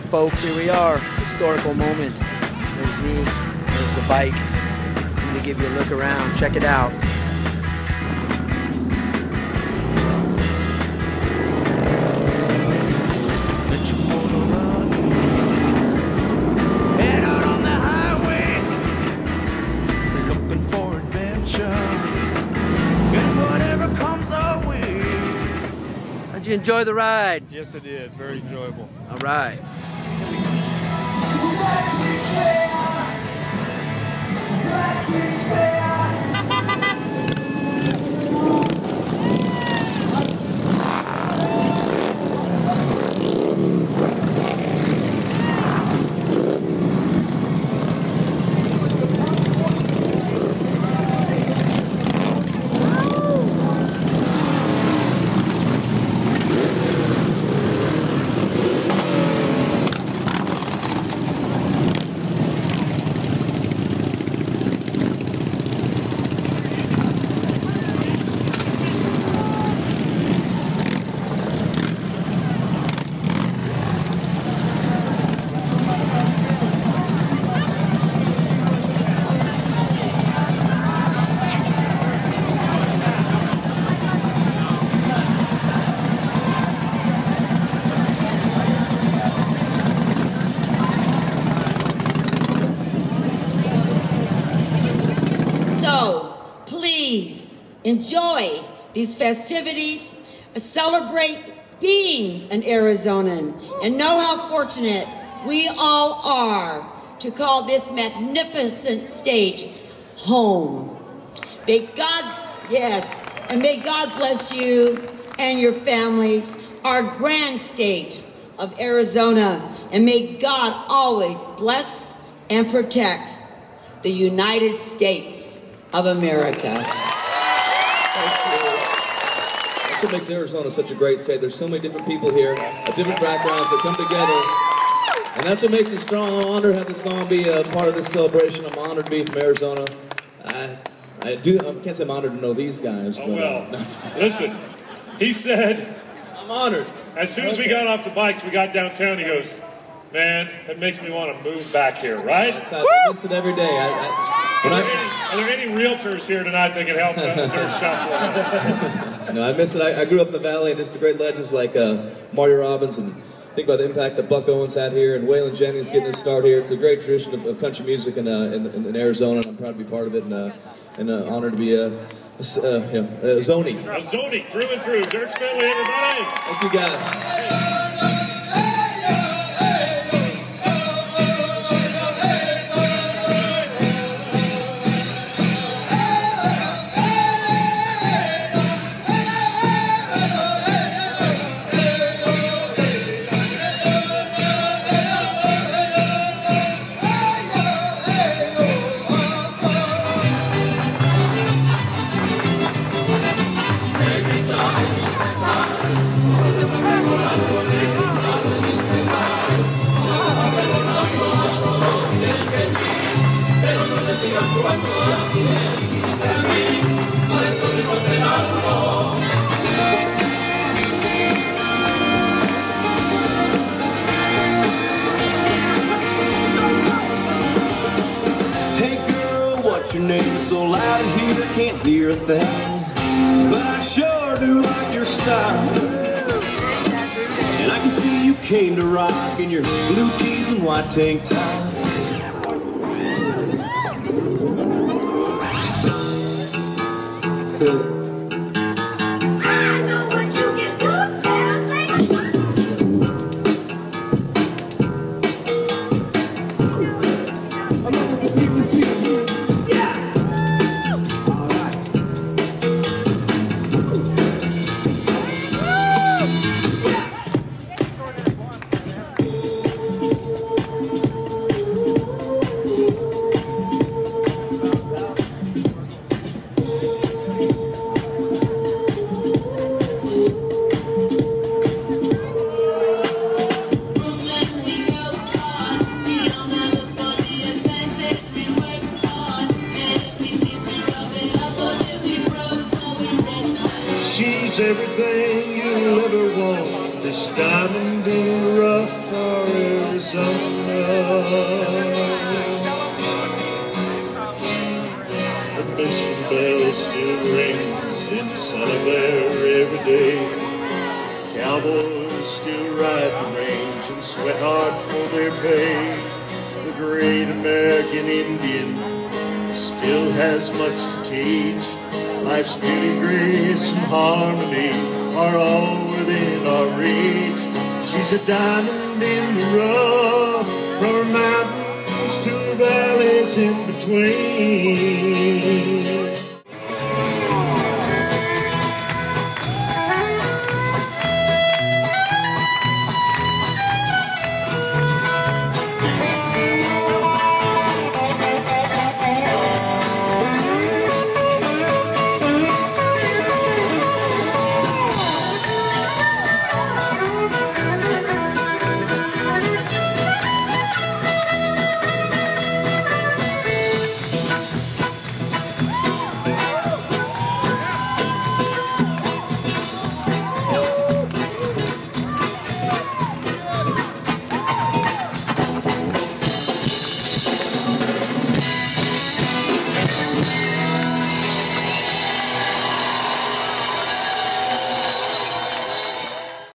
right, folks, here we are. Historical moment. There's me. There's the bike. I'm gonna give you a look around. Check it out. You enjoy the ride? Yes, I did. Very enjoyable. All right. So, please enjoy these festivities, celebrate being an Arizonan, and know how fortunate we all are to call this magnificent state home. May God, yes, and may God bless you and your families, our grand state of Arizona, and may God always bless and protect the United States of America. That's what makes Arizona such a great state. There's so many different people here of different backgrounds that come together. And that's what makes it strong. I'm honored to have this song be a part of this celebration. I'm honored to be from Arizona. I, I do. I can't say I'm honored to know these guys. Oh, but, well. uh, Listen, he said, I'm honored. as soon as we got off the bikes, we got downtown, he goes, man, it makes me want to move back here, right? That's, I miss it every day. I, I, Are there, any, are there any realtors here tonight that can help the dirt shop for? No, I miss it. I, I grew up in the valley, and it's the great legends like uh, Marty Robbins, and think about the impact that Buck Owens had here, and Waylon Jennings getting his start here. It's a great tradition of, of country music in, uh, in, in, in Arizona, and I'm proud to be part of it, and, uh, and uh, honored to be a, a s- uh, you know, a Zoni. A Zoni, through and through. Dierks Bentley, everybody. Thank you, guys. Can't hear a thing. But I sure do like your style. And I can see you came to rock in your blue jeans and white tank top. Everything you'll ever want. This diamond in the rough forever. The mission bell still rings in San Xavier every day. Cowboys still ride the range and sweat hard for their pay. The great American Indian still has much to teach. Life's beauty, grace, and harmony are all within our reach. She's a diamond in the rough, from her mountains to her valleys in between.